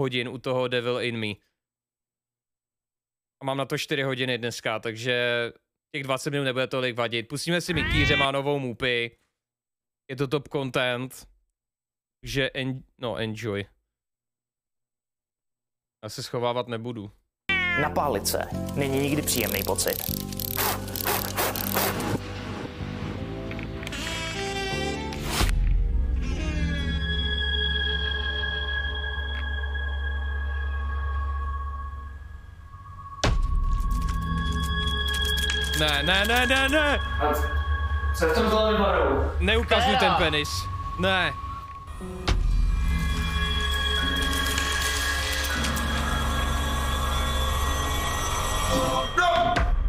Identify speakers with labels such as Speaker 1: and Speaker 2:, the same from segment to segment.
Speaker 1: hodin u toho Devil in Me. A mám na to 4 hodiny dneska, takže těch 20 minut nebude tolik vadit. Pustíme si Mikýře, má novou můpy. Je to top content. Takže en, no, enjoy. Já se schovávat nebudu.
Speaker 2: Napálit se není nikdy příjemný pocit.
Speaker 1: Ne, ne, ne, ne, ne!
Speaker 3: Co v tom zlém baru?
Speaker 1: Neukazuj ten penis. Ne.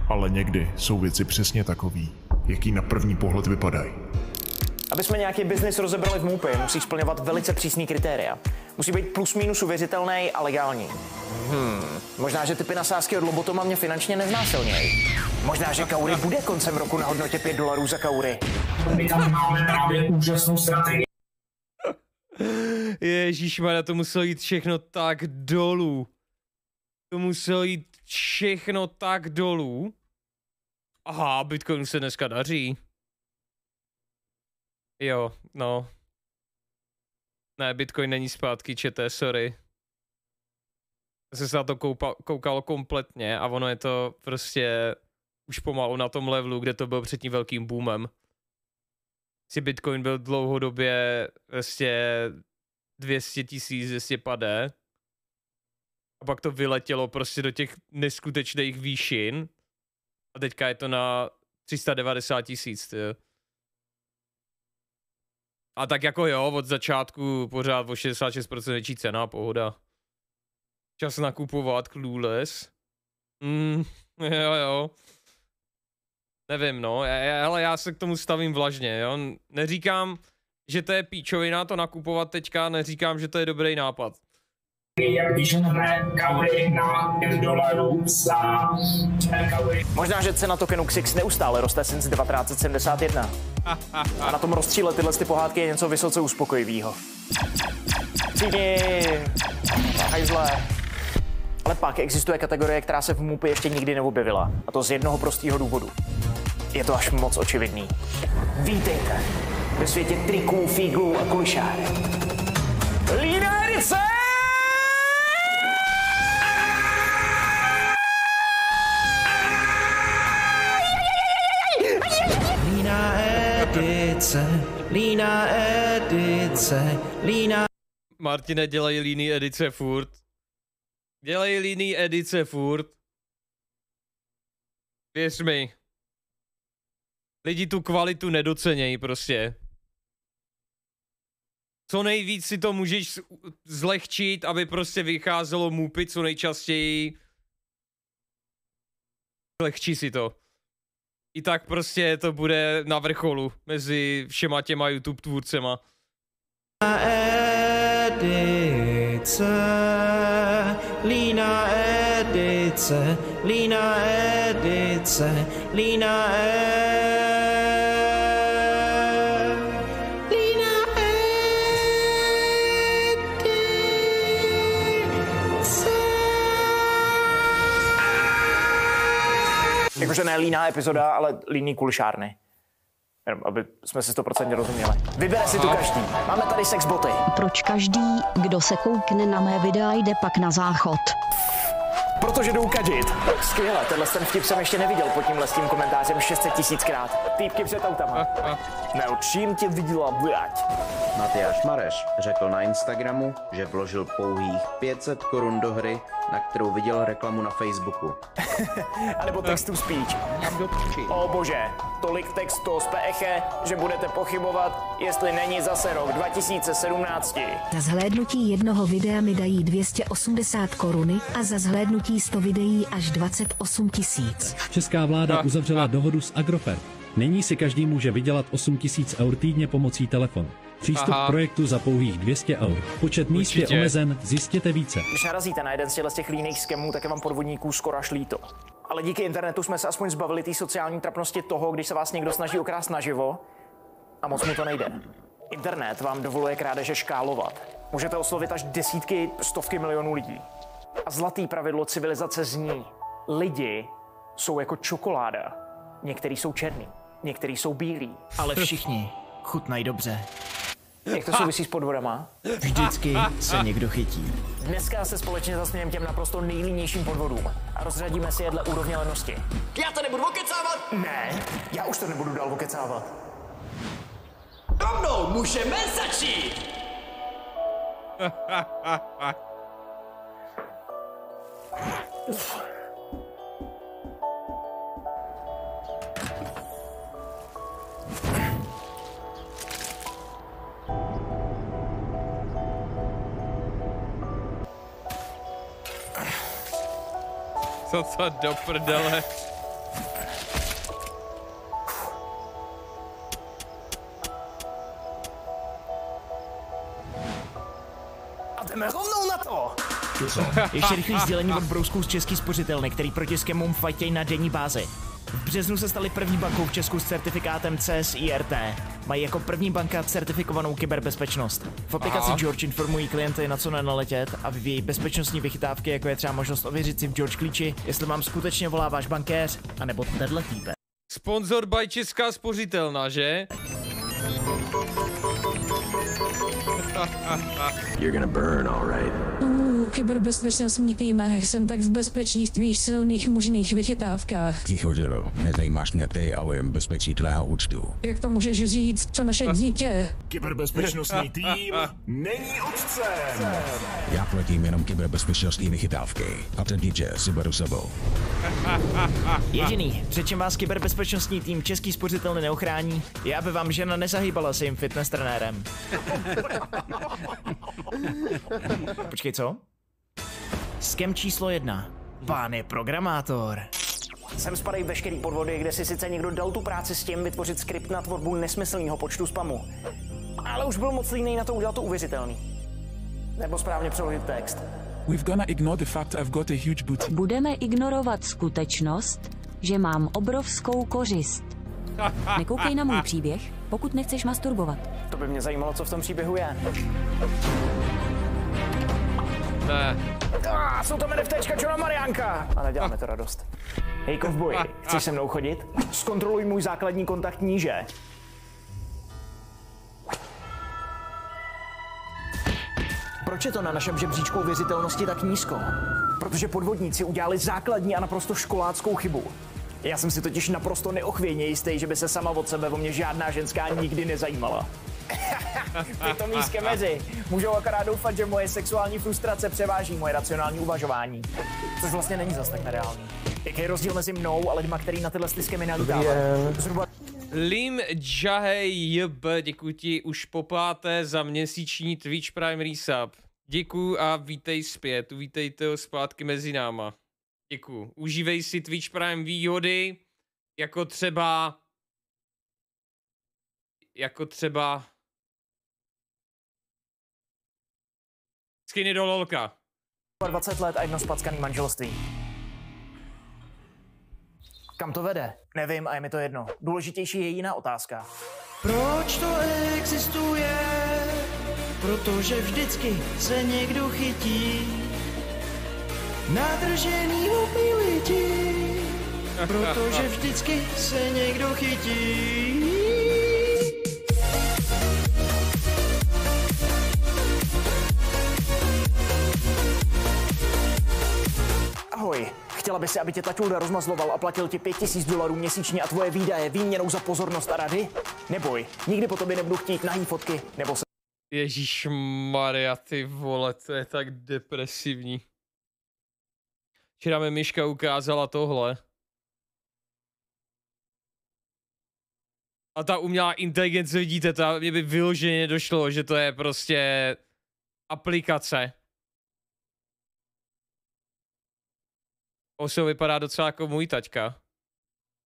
Speaker 4: Ale někdy jsou věci přesně takový, jaký na první pohled vypadají.
Speaker 2: Aby jsme nějaký biznis rozebrali v MUPy, musí splňovat velice přísný kritéria. Musí být plus minus uvěřitelný a legální. Hmm, možná, že typy nasázky od Lobotoma mě finančně neznásilnějí. Možná, že Kaury bude koncem roku na hodnotě 5 dolarů za Kaury.
Speaker 3: My tam máme právě úžasnou strategii.
Speaker 1: Ježíš, na to muselo jít všechno tak dolů. To muselo jít všechno tak dolů. Aha, Bitcoinu se dneska daří. Jo, no. Ne, Bitcoin není zpátky, čete, sorry. Jsem se na to koupa, koukal kompletně a ono je to prostě už pomalu na tom levelu, kde to byl před tím velkým boomem. Si Bitcoin byl dlouhodobě prostě 200 tisíc, 250 a pak to vyletělo prostě do těch neskutečných výšin a teďka je to na 390 tisíc, A tak jako jo, od začátku pořád o 66% větší cena, pohoda. Čas nakupovat Clueless. Mm, jo, jo. Nevím, no, ale já se k tomu stavím vlažně, jo. Neříkám, že to je píčovina to nakupovat teďka, neříkám, že to je dobrý nápad.
Speaker 2: Možná, že cena tokenu XIX neustále roste since 1971. A na tom rozstříle tyhle ty pohádky je něco vysoce uspokojivého. Cíni, hajzle. Ale pak existuje kategorie, která se v MUPy ještě nikdy neobjevila. A to z jednoho prostého důvodu. Je to až moc očividný. Vítejte ve světě triků, fíglů a kulišárek. Lína edice,
Speaker 5: lína edice, lína...
Speaker 1: Martine, dělají líný edice furt. Dělají líný edice furt. Věř mi. Lidi tu kvalitu nedocenějí prostě. Co nejvíc si to můžeš zlehčit, aby prostě vycházelo můpy co nejčastěji. Zlehčí si to. I tak prostě to bude na vrcholu mezi všema těma YouTube tvůrcema.
Speaker 5: Edice, lína edice, lína edice, lína edice.
Speaker 2: Jakože ne líná epizoda, ale líný kulišárny. Jenom, aby jsme si 100% rozuměli. Vybere si tu každý. Máme tady sexboty.
Speaker 6: Proč každý, kdo se koukne na mé videa, jde pak na záchod?
Speaker 2: Protože jdou kadit. Skvěle, tenhle ten vtip jsem ještě neviděl pod tímhle s tím komentářem 600 tisíckrát. Týpky před autama. Ne, čím tě viděla, blať?
Speaker 7: Matyáš Mareš řekl na Instagramu, že vložil pouhých 500 korun do hry, na kterou viděl reklamu na Facebooku.
Speaker 2: A nebo textu speech. O bože, tolik textu z PECHE, že budete pochybovat, jestli není zase rok 2017.
Speaker 6: Za zhlédnutí jednoho videa mi dají 280 koruny a za zhlédnutí 100 videí až 28 tisíc.
Speaker 8: Česká vláda uzavřela dohodu s Agrofert. Nyní si každý může vydělat 8 tisíc eur týdně pomocí telefonu. Přístup
Speaker 1: Aha.
Speaker 8: k projektu za pouhých 200 eur. Počet míst je
Speaker 1: Určitě.
Speaker 8: omezen, zjistěte více.
Speaker 2: Když narazíte na jeden z těchto z těch líných skemů, tak je vám podvodníků skoro až líto. Ale díky internetu jsme se aspoň zbavili té sociální trapnosti toho, když se vás někdo snaží okrást naživo a moc mu to nejde. Internet vám dovoluje krádeže škálovat. Můžete oslovit až desítky, stovky milionů lidí. A zlatý pravidlo civilizace zní, lidi jsou jako čokoláda. Některý jsou černý, některý jsou bílí.
Speaker 5: Ale všichni chutnají dobře.
Speaker 2: Jak to souvisí s podvodama?
Speaker 5: Vždycky se někdo chytí.
Speaker 2: Dneska se společně zasmějeme těm naprosto nejlínějším podvodům a rozřadíme si je dle úrovně lenosti.
Speaker 5: Já to nebudu okecávat!
Speaker 2: Ne, já už to nebudu dál okecávat.
Speaker 5: Rovnou můžeme začít!
Speaker 1: Co to do prdele?
Speaker 2: A jdeme rovnou na to!
Speaker 5: Ještě rychlý sdělení od brousků z Český spořitelny, který proti skemům fajtějí na denní bázi. V březnu se stali první bankou v Česku s certifikátem CSIRT. Mají jako první banka certifikovanou kyberbezpečnost. V aplikaci
Speaker 1: Aha.
Speaker 5: George informují klienty, na co nenaletět a vyvíjí bezpečnostní vychytávky, jako je třeba možnost ověřit si v George klíči, jestli vám skutečně volá váš bankéř, anebo tenhle týpek.
Speaker 1: Sponzor by Česká spořitelna, že?
Speaker 9: U kyberbezpečnostní týmech jsem tak v bezpečných silných možných vychytávkách.
Speaker 10: Ticho, Zero. Nezajímáš mě ty, ale jen bezpečí tvého účtu.
Speaker 9: Jak to můžeš říct, co naše dítě?
Speaker 4: Kyberbezpečnostní tým není otcem.
Speaker 10: Já platím jenom kyberbezpečnostní vychytávky. A ten dítě si beru sebou.
Speaker 5: Jediný, před čím vás kyberbezpečnostní tým Český spořitelny neochrání, je, aby vám žena nezahýbala se jim fitness trenérem. Počkej, co? Skem číslo jedna. Pán je programátor.
Speaker 2: Sem spadají veškerý podvody, kde si sice někdo dal tu práci s tím vytvořit skript na tvorbu nesmyslného počtu spamu. Ale už byl moc línej na to udělat to uvěřitelný. Nebo správně přeložit text.
Speaker 11: We've gonna ignore the fact I've got a huge booty.
Speaker 12: Budeme ignorovat skutečnost, že mám obrovskou kořist. Nekoukej na můj příběh, pokud nechceš masturbovat.
Speaker 2: To by mě zajímalo, co v tom příběhu je.
Speaker 1: Ne.
Speaker 2: Ah, jsou tam NFTčka Johna Mariánka! A neděláme to radost. Hej, kovboji, chceš se mnou chodit? Zkontroluj můj základní kontakt níže. Proč je to na našem žebříčku uvěřitelnosti tak nízko? Protože podvodníci udělali základní a naprosto školáckou chybu. Já jsem si totiž naprosto neochvějně jistý, že by se sama od sebe o mě žádná ženská nikdy nezajímala. Nízké mezy můžou akorát doufat, že moje sexuální frustrace převáží moje racionální uvažování. Což vlastně není zas tak nereálný. Jaký je rozdíl mezi mnou a lidma, který na tyhle skemy nalítávají? Zhruba
Speaker 1: Lim Jahej JB, děkuji ti už po páté za měsíční Twitch Prime Resub. Děkuju a vítej zpět, vítejte ho zpátky mezi náma. Děkuju. Užívej si Twitch Prime výhody, jako třeba... Jako třeba... Skiny do lolka.
Speaker 2: 20 let a jedno spackaný manželství. Kam to vede? Nevím a je mi to jedno. Důležitější je jiná otázka.
Speaker 5: Proč to existuje? Protože vždycky se někdo chytí nadržený lidi. Protože vždycky se někdo chytí.
Speaker 2: Ahoj, chtěla by si, aby tě Taťulda rozmazloval a platil ti 5000 dolarů měsíčně a tvoje výdaje výměnou za pozornost a rady? Neboj, nikdy po tobě nebudu chtít nahý fotky nebo se
Speaker 1: Ježíš Maria, ty vole, to je tak depresivní. Včera mi Myška ukázala tohle. A ta umělá inteligence, vidíte, ta mě by vyloženě došlo, že to je prostě aplikace. Oso vypadá docela jako můj taťka.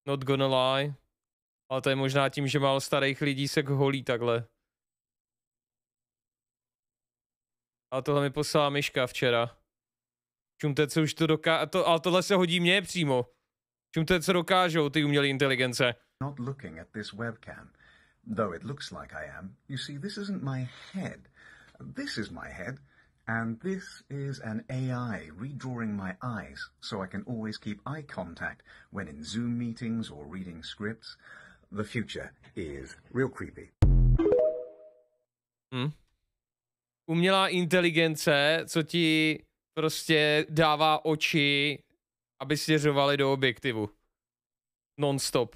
Speaker 1: Not gonna lie. Ale to je možná tím, že málo starých lidí se holí takhle. Ale tohle mi poslala Myška včera. Čumte, co už to doká... To, ale tohle se hodí mně přímo. Čumte, co dokážou ty umělé inteligence.
Speaker 13: not looking at this webcam. Though it looks like I am, you see, this isn't my head. This is my head, and this is an AI redrawing my eyes so I can always keep eye contact when in Zoom meetings or reading scripts. The future is real creepy.
Speaker 1: Hm. Umělá inteligence, co ti prostě dává oči, aby směřovali do objektivu. Non-stop.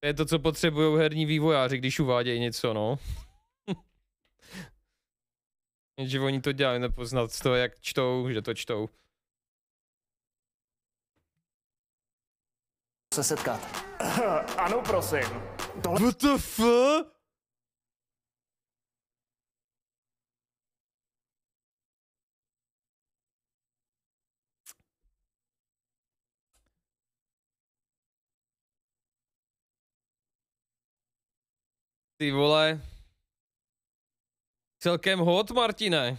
Speaker 1: To je to, co potřebují herní vývojáři, když uvádějí něco, no. Jenže oni to dělají nepoznat z toho, jak čtou, že to čtou.
Speaker 2: Se setkat. ano, prosím. Tohle...
Speaker 1: What the fuck? Ty vole. Celkem hot, Martine.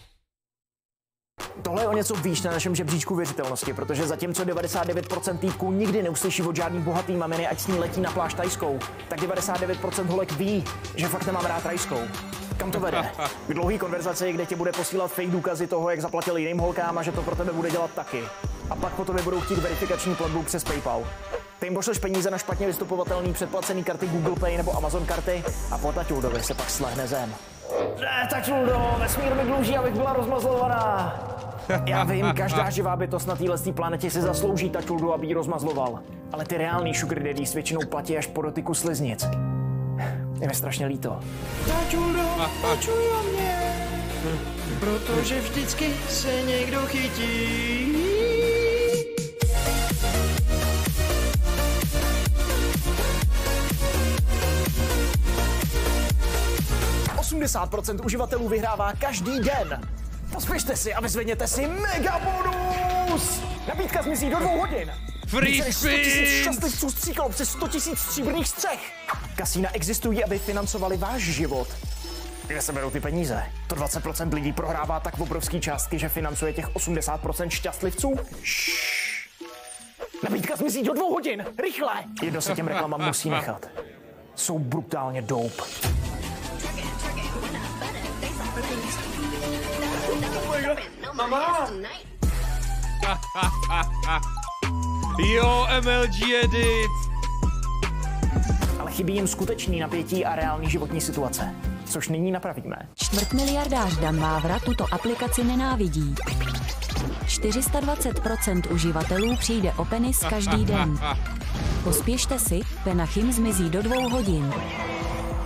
Speaker 2: Tohle je o něco výš na našem žebříčku věřitelnosti, protože zatímco 99% týpků nikdy neuslyší od žádný bohatý maminy, ať s ní letí na pláž tajskou, tak 99% holek ví, že fakt nemám rád rajskou. Kam to vede? K dlouhý konverzaci, kde ti bude posílat fake důkazy toho, jak zaplatil jiným holkám a že to pro tebe bude dělat taky. A pak po tobě budou chtít verifikační platbu přes PayPal. Ty jim pošleš peníze na špatně vystupovatelný předplacený karty Google Pay nebo Amazon karty a po se pak slehne zem. Ne, taťuldo, vesmír mi dluží, abych byla rozmazlovaná. Já vím, každá živá bytost na téhle planetě si zaslouží taťuldu, aby ji rozmazloval. Ale ty reální sugar daddies většinou platí až po dotyku sliznic. Je mi strašně líto.
Speaker 14: Tačuldo, počuj o mě, protože vždycky se někdo chytí.
Speaker 2: 80% uživatelů vyhrává každý den. Pospěšte si a vyzvedněte si mega bonus! Nabídka zmizí do dvou hodin.
Speaker 1: Free
Speaker 2: Více než 100 000
Speaker 1: spins!
Speaker 2: šťastlivců stříkalo přes 100 000 stříbrných střech. Kasína existují, aby financovali váš život. Kde se berou ty peníze? To 20% lidí prohrává tak obrovský částky, že financuje těch 80% šťastlivců? Šš. Nabídka zmizí do dvou hodin! Rychle! Jedno se těm reklamám musí nechat. Jsou brutálně dope.
Speaker 14: Mama!
Speaker 1: jo, MLG edit.
Speaker 2: Ale chybí jim skutečný napětí a reální životní situace. Což nyní napravíme.
Speaker 12: Čtvrt miliardář Dan Vávra tuto aplikaci nenávidí. 420% uživatelů přijde o penis každý den. Pospěšte si, Penachim zmizí do dvou hodin.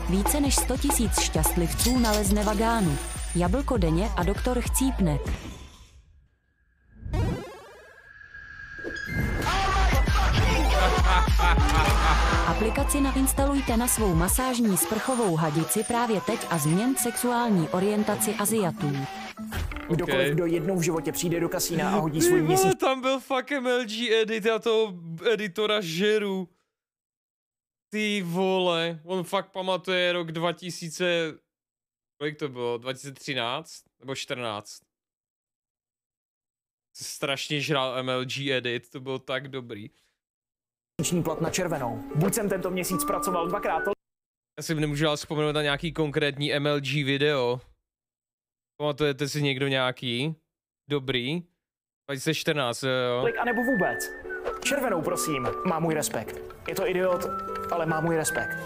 Speaker 12: Více než 100 tisíc šťastlivců nalezne vagánu. Jablko denně a doktor chcípne. Aplikaci nainstalujte na svou masážní sprchovou hadici právě teď a změn sexuální orientaci Aziatů.
Speaker 2: Kdokoliv, kdo jednou v životě přijde do kasína a hodí svůj
Speaker 1: vole,
Speaker 2: měsíc
Speaker 1: tam byl fuck MLG edit, já toho editora žeru. Ty vole, on fakt pamatuje rok 2000, kolik to bylo, 2013 nebo 14. Strašně žral MLG edit, to bylo tak dobrý.
Speaker 2: Měsíční plat na červenou. Buď jsem tento měsíc pracoval dvakrát tolik,
Speaker 1: Já si nemůžu ale vzpomenout na nějaký konkrétní MLG video. Pamatujete si někdo nějaký? Dobrý? 2014, jo, jo.
Speaker 2: anebo vůbec. Červenou, prosím, má můj respekt. Je to idiot, ale má můj respekt.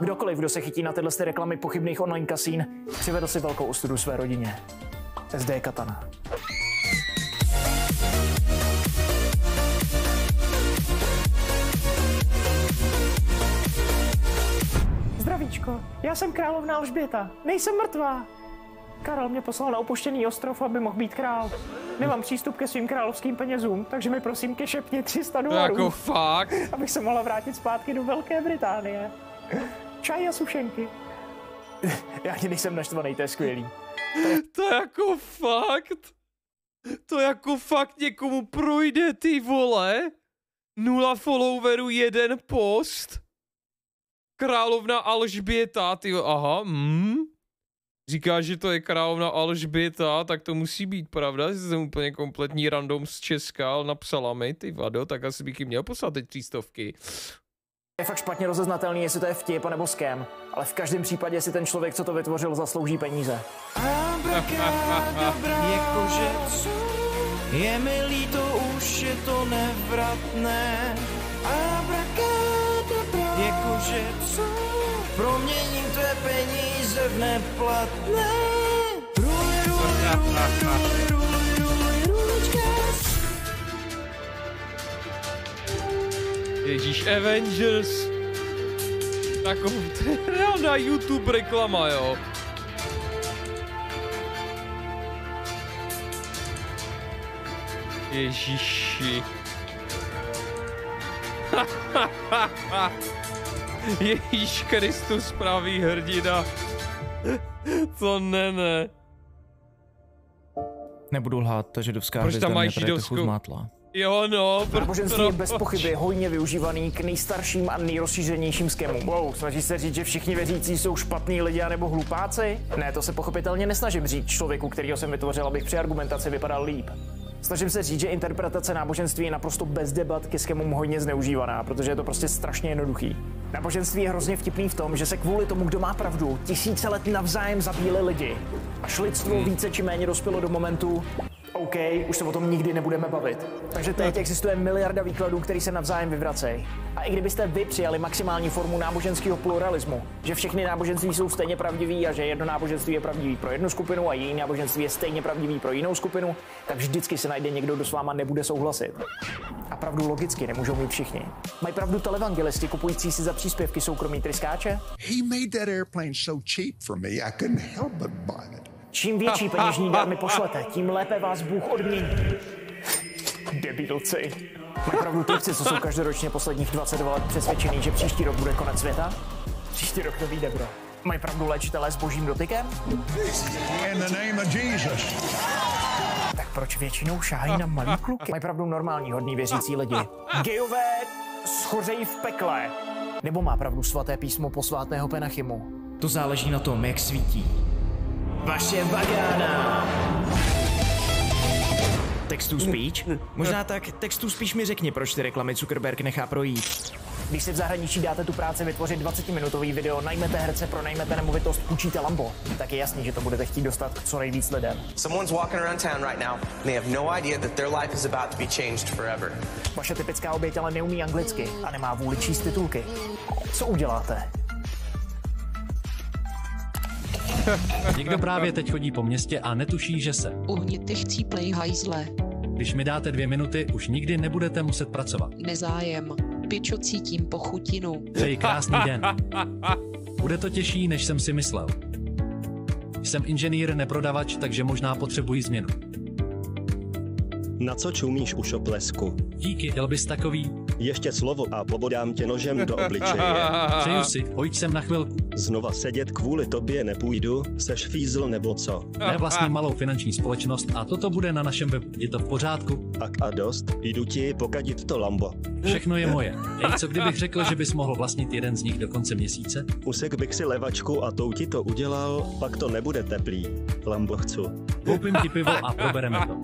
Speaker 2: Kdokoliv, kdo se chytí na tyhle ty reklamy pochybných online kasín, přivedl si velkou ostudu své rodině. SD Katana. Zdravíčko, já jsem královna Alžběta. Nejsem mrtvá. Karel mě poslal na opuštěný ostrov, aby mohl být král. Nemám přístup ke svým královským penězům, takže mi prosím kešepně 300 dolarů.
Speaker 1: jako fakt?
Speaker 2: Abych se mohla vrátit zpátky do Velké Británie. Čaj a sušenky. Já ani nejsem naštvaný, to je skvělý.
Speaker 1: To jako fakt? To jako fakt někomu projde, ty vole? Nula followerů, jeden post? Královna Alžběta, ty aha, hm? Říká, že to je královna Alžběta, tak to musí být pravda, že jsem úplně kompletní random z Česka, ale napsala mi, ty vado, tak asi bych jí měl poslat teď třístovky.
Speaker 2: Je fakt špatně rozeznatelný, jestli to je vtip nebo skem, ale v každém případě si ten člověk, co to vytvořil, zaslouží peníze.
Speaker 14: Jakože? Je mi líto, už je to nevratné. Jakože co? Proměním tvé peníze v neplatné. Ruli, ruli, ruli, ruli, ruli, rulička.
Speaker 1: Ježíš, Avengers. Takovou, reálná YouTube reklama, jo. Ježíši. Ježíš Kristus, pravý hrdina. To ne, ne.
Speaker 5: Nebudu lhát, ta židovská
Speaker 1: Proč tam mají židovskou-
Speaker 5: zmátla.
Speaker 1: Jo, no. pro-
Speaker 2: Náboženství je bez pochyby hojně využívaný k nejstarším a nejrozšířenějším skemům. Wow, snaží se říct, že všichni věřící jsou špatní lidi anebo hlupáci? Ne, to se pochopitelně nesnažím říct člověku, kterýho jsem vytvořil, abych při argumentaci vypadal líp. Snažím se říct, že interpretace náboženství je naprosto bez debat ke skemům hojně zneužívaná, protože je to prostě strašně jednoduchý. Náboženství je hrozně vtipný v tom, že se kvůli tomu, kdo má pravdu, tisíce let navzájem zabíjeli lidi. Až lidstvo více či méně dospělo do momentu, OK, už se o tom nikdy nebudeme bavit. Takže teď existuje miliarda výkladů, který se navzájem vyvracejí. A i kdybyste vy přijali maximální formu náboženského pluralismu, že všechny náboženství jsou stejně pravdivý a že jedno náboženství je pravdivý pro jednu skupinu a jiný náboženství je stejně pravdivý pro jinou skupinu, tak vždycky se najde někdo, kdo s váma nebude souhlasit. A pravdu logicky nemůžou mít všichni. Mají pravdu televangelisti kupující si za příspěvky soukromí tryskáče?
Speaker 15: He made that airplane so cheap for me, I couldn't help but buy it.
Speaker 2: Čím větší peněžní dar mi pošlete, tím lépe vás Bůh odmění. Debilci. Mají pravdu typci, co jsou každoročně posledních 22 let přesvědčený, že příští rok bude konec světa? Příští rok to vyjde, bro. Mají pravdu léčitelé s božím dotykem?
Speaker 15: In the name of Jesus.
Speaker 2: Tak proč většinou šáhají na malý kluky? Mají pravdu normální hodní věřící lidi. Gejové schořejí v pekle. Nebo má pravdu svaté písmo posvátného Penachymu?
Speaker 5: To záleží na tom, jak svítí.
Speaker 2: Vaše vagána!
Speaker 5: Text to speech? Možná tak text to speech mi řekni, proč ty reklamy Zuckerberg nechá projít.
Speaker 2: Když si v zahraničí dáte tu práci vytvořit 20-minutový video, najmete herce, pronajmete nemovitost, půjčíte Lambo, tak je jasný, že to budete chtít dostat co nejvíc lidem.
Speaker 16: Someone's walking around town right now, and they have no idea that their life is about to be changed forever.
Speaker 2: Vaše typická oběť ale neumí anglicky a nemá vůli číst titulky. Co uděláte?
Speaker 8: Někdo právě teď chodí po městě a netuší, že se.
Speaker 17: Uhněte chcíplej hajzle.
Speaker 8: Když mi dáte dvě minuty, už nikdy nebudete muset pracovat.
Speaker 17: Nezájem. Pičo cítím pochutinu.
Speaker 8: Přeji krásný den. Bude to těžší, než jsem si myslel. Jsem inženýr, neprodavač, takže možná potřebuji změnu.
Speaker 18: Na co čumíš u šoplesku?
Speaker 8: Díky, chtěl bys takový?
Speaker 18: Ještě slovo a pobodám tě nožem do obličeje.
Speaker 8: Přeju si, pojď sem na chvilku.
Speaker 18: Znova sedět kvůli tobě nepůjdu, seš fízl nebo co?
Speaker 8: Ne vlastní malou finanční společnost a toto bude na našem webu. Je to v pořádku?
Speaker 18: Ak a dost, jdu ti pokadit to lambo.
Speaker 8: Všechno je moje. Ej, co kdybych řekl, že bys mohl vlastnit jeden z nich do konce měsíce?
Speaker 18: Usek bych si levačku a tou ti to udělal, pak to nebude teplý. Lambo chcu.
Speaker 8: Koupím ti pivo a probereme to.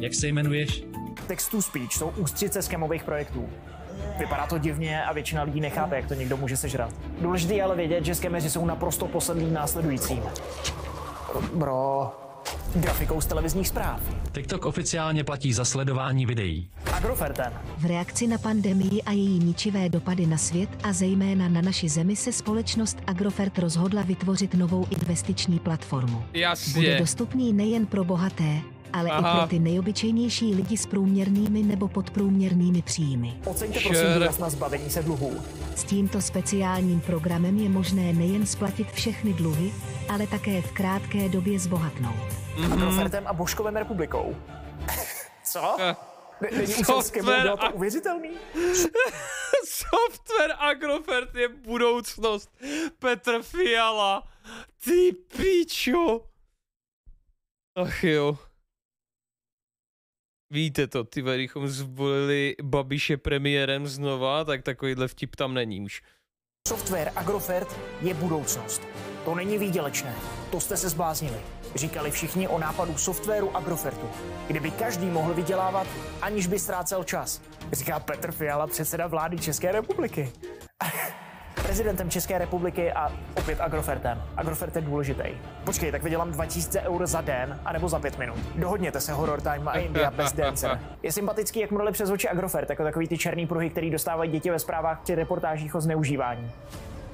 Speaker 8: Jak se jmenuješ?
Speaker 2: Text to speech jsou ústřice skemových projektů. Vypadá to divně a většina lidí nechápe, jak to někdo může sežrat. Důležité je ale vědět, že skemeři jsou naprosto poslední následujícím. Bro, grafikou z televizních zpráv.
Speaker 8: TikTok oficiálně platí za sledování videí.
Speaker 2: Agrofertem.
Speaker 6: V reakci na pandemii a její ničivé dopady na svět a zejména na naši zemi se společnost Agrofert rozhodla vytvořit novou investiční platformu.
Speaker 1: Jasně.
Speaker 6: Bude dostupný nejen pro bohaté, ale
Speaker 1: Aha.
Speaker 6: i pro ty nejobyčejnější lidi s průměrnými nebo podprůměrnými příjmy.
Speaker 2: Oceňte prosím důraz na zbavení se dluhů.
Speaker 6: S tímto speciálním programem je možné nejen splatit všechny dluhy, ale také v krátké době zbohatnout.
Speaker 2: Mm-hmm. Agrofertem a Božkovem republikou. Co? Ne- Není
Speaker 1: Software
Speaker 2: bylo to
Speaker 1: a-
Speaker 2: uvěřitelný?
Speaker 1: Software Agrofert je budoucnost. Petr Fiala. Ty pičo. Ach jo. Víte to, ty kdybychom zvolili Babiše premiérem znova, tak takovýhle vtip tam není už.
Speaker 2: Software Agrofert je budoucnost. To není výdělečné. To jste se zbláznili. Říkali všichni o nápadu softwaru Agrofertu, kdyby každý mohl vydělávat, aniž by ztrácel čas. Říká Petr Fiala, předseda vlády České republiky. Prezidentem České republiky a opět Agrofertem. Agrofert je důležitý. Počkej, tak vydělám 2000 eur za den, anebo za pět minut. Dohodněte se Horror Time a India bez Dancer. Je sympatický, jak modely přes oči Agrofert, jako takový ty černý pruhy, který dostávají děti ve zprávách či reportážích o zneužívání.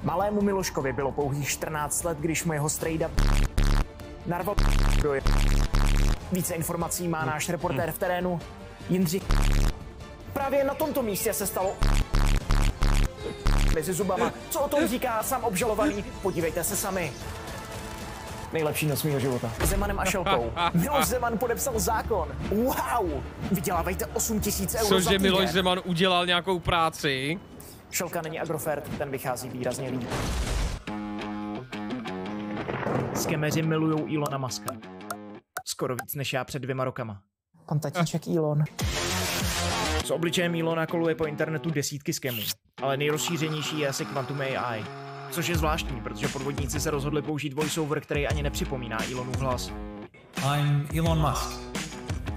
Speaker 2: Malému Miloškovi bylo pouhých 14 let, když mu jeho strejda narval Více informací má náš reportér v terénu Jindřich. Právě na tomto místě se stalo mezi zubama. Co o tom říká sám obžalovaný? Podívejte se sami. Nejlepší noc mého života. Zemanem a Šelkou. Miloš Zeman podepsal zákon. Wow! Vydělávejte 8 tisíc eur za
Speaker 1: Cože. Miloš Zeman udělal nějakou práci.
Speaker 2: Šelka není Agrofert, ten vychází výrazně líp. Skemeři milujou Ilona Maska. Skoro víc než já před dvěma rokama. Pan tatíček Elon. S obličejem Ilona koluje po internetu desítky skemů, ale nejrozšířenější je asi Quantum AI. Což je zvláštní, protože podvodníci se rozhodli použít voiceover, který ani nepřipomíná Elonův hlas.
Speaker 19: I'm Elon Musk.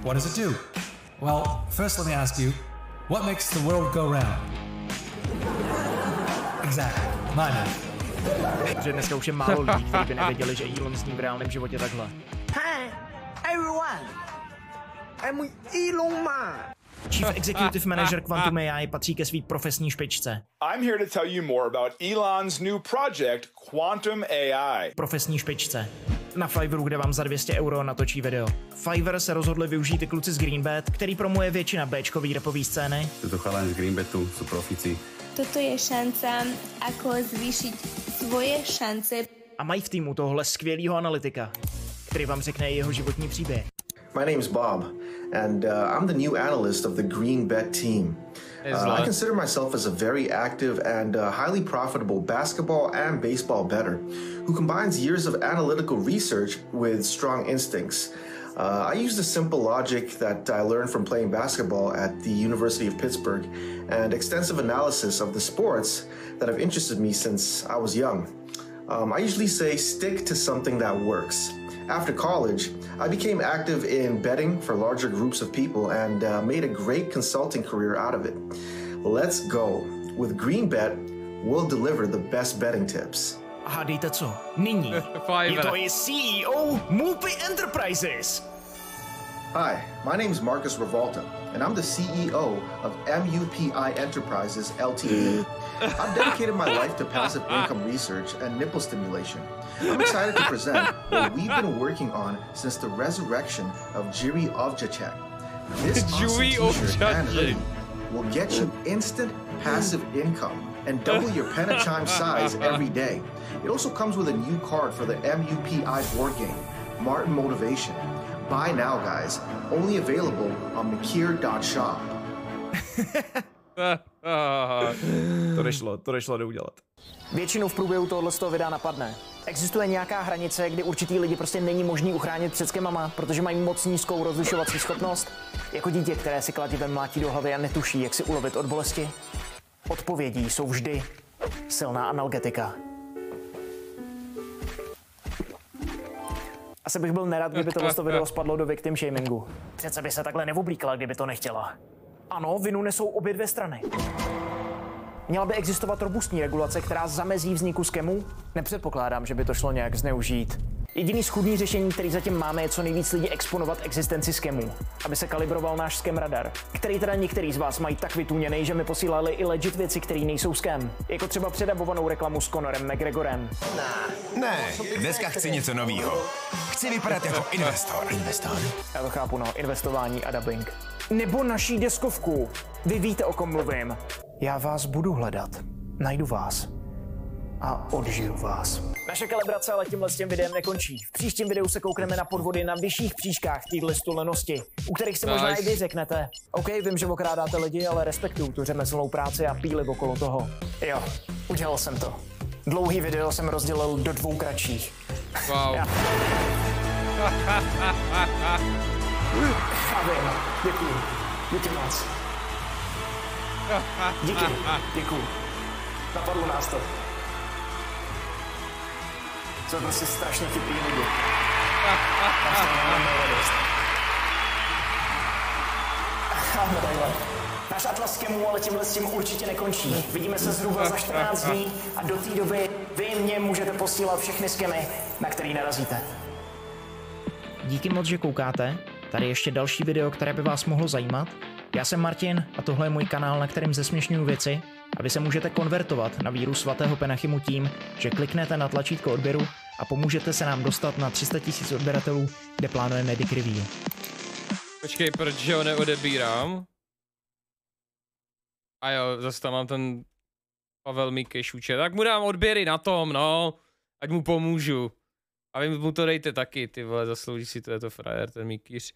Speaker 19: What does it do? Well, first let me ask you, what makes the world go round? Exactly, my man.
Speaker 2: Protože dneska už je málo lidí, kteří by nevěděli, že Elon zní v reálném životě takhle.
Speaker 14: Hi, everyone. I'm Elon Musk.
Speaker 2: Chief Executive Manager Quantum AI patří ke své profesní špičce.
Speaker 20: I'm here to tell you more about Elon's new project, Quantum AI.
Speaker 2: Profesní špičce. Na Fiverru, kde vám za 200 euro natočí video. Fiverr se rozhodli využít i kluci z Greenbet, který promuje většina Bčkový repový scény.
Speaker 21: To chalani z Greenbetu, sú profici.
Speaker 22: Toto je šanca, ako zvýšiť svoje šance.
Speaker 2: A mají v týmu tohle skvělého analytika, který vám řekne jeho životní příběh.
Speaker 23: My name's Bob, and uh, I'm the new analyst of the Green Bet team. Uh, I consider myself as a very active and uh, highly profitable basketball and baseball bettor who combines years of analytical research with strong instincts. Uh, I use the simple logic that I learned from playing basketball at the University of Pittsburgh and extensive analysis of the sports that have interested me since I was young. Um, I usually say stick to something that works. After college, I became active in betting for larger groups of people and uh, made a great consulting career out of it. Let's go. With GreenBet, we'll deliver the best betting tips.
Speaker 2: A hádejte co? Nyní je to i CEO Multi Enterprises.
Speaker 23: Hi, my name is Marcus Revolta, and I'm the CEO of MUPI Enterprises LTD. I've dedicated my life to passive income research and nipple stimulation. I'm excited to present what we've been working on since the resurrection of Jiri Ovjacek. This awesome
Speaker 1: Jiri
Speaker 23: and hoodie will get you instant passive income and double your Penachime size every day. It also comes with a new card for the MUPI board game, Martin Motivation. Buy now, guys. Only available on Makir.shop.
Speaker 2: To nešlo, to nešlo doudělat. Většinou v průběhu tohohle z toho videa napadne. Existuje nějaká hranice, kdy určitý lidi prostě není možný uchránit před skemama, protože mají moc nízkou rozlišovací schopnost? Jako dítě, které si kladivem mlátí do hlavy a netuší, jak si ulovit od bolesti? Odpovědí jsou vždy silná analgetika. Asi bych byl nerad, kdyby tohle video spadlo do victim shamingu. Přece by se takhle neoblíkala, kdyby to nechtěla. Ano, vinu nesou obě dvě strany. Měla by existovat robustní regulace, která zamezí vzniku skemů? Nepředpokládám, že by to šlo nějak zneužít. Jediný schudný řešení, který zatím máme, je co nejvíc lidí exponovat existenci skemů, aby se kalibroval náš skem radar, který teda některý z vás mají tak vytůněný, že mi posílali i legit věci, které nejsou skem, jako třeba předabovanou reklamu s Conorem McGregorem.
Speaker 24: Ne, dneska chci něco novýho. Chci vypadat jako investor. Investor?
Speaker 2: Já to chápu, no, investování a dubbing. Nebo naší deskovku. Vy víte, o kom mluvím. Já vás budu hledat. Najdu vás. A odžiju vás. Naše kalibrace ale tímhle s tím videem nekončí. V příštím videu se koukneme na podvody na vyšších příčkách téhle stulenosti, u kterých si možná
Speaker 1: Nice.
Speaker 2: i vy řeknete. OK, vím, že okrádáte lidi, ale respektuju tu řemeslnou práci a píli okolo toho. Jo, udělal jsem to. Dlouhý video jsem rozdělil do dvou kratších.
Speaker 1: Wow.
Speaker 2: Já- Já vím, děkuji. Díky moc. Díky, děkuji. Napadlo nás to. Jsou prostě strašně chytrý lidi. Náš atlas skemů ale tímhle s tím určitě nekončí. Vidíme se zhruba za 14 dní a do té doby vy mě můžete posílat všechny skemy, na který narazíte.
Speaker 5: Díky moc, že koukáte. Tady ještě další video, které by vás mohlo zajímat. Já jsem Martin a tohle je můj kanál, na kterém zesměšňuju věci a vy se můžete konvertovat na víru svatého Penachimu tím, že kliknete na tlačítko odběru a pomůžete se nám dostat na 300 000 odběratelů, kde plánujeme Dick Review.
Speaker 1: Počkej, proč ho neodebírám? A jo, zase tam mám ten Pavel Mikeš účet. Tak mu dám odběry na tom, no. Ať mu pomůžu. A vy mu to dejte taky, ty vole, zaslouží si to, je to frajer, ten Mikýř.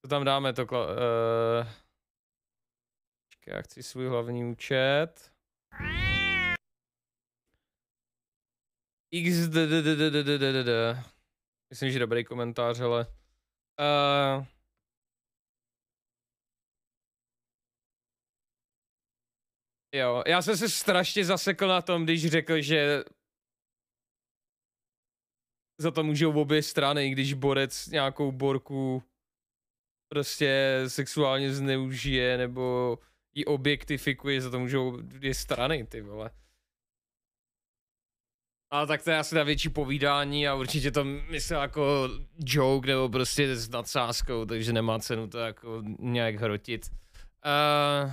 Speaker 1: To tam dáme, to kla... Uh... Počkej, já chci svůj hlavní účet. XDDDDDDD. Myslím, že dobrý komentář, ale... Uh... Jo, já jsem se strašně zasekl na tom, když řekl, že za to můžou obě strany, když borec nějakou borku prostě sexuálně zneužije nebo ji objektifikuje, za to můžou dvě strany, ty vole. Ale tak to je asi na větší povídání a určitě to myslel jako joke nebo prostě s nadsázkou, takže nemá cenu to jako nějak hrotit. Uh,